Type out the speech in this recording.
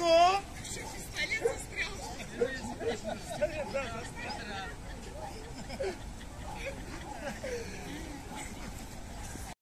Далеко. Пистолет застрял.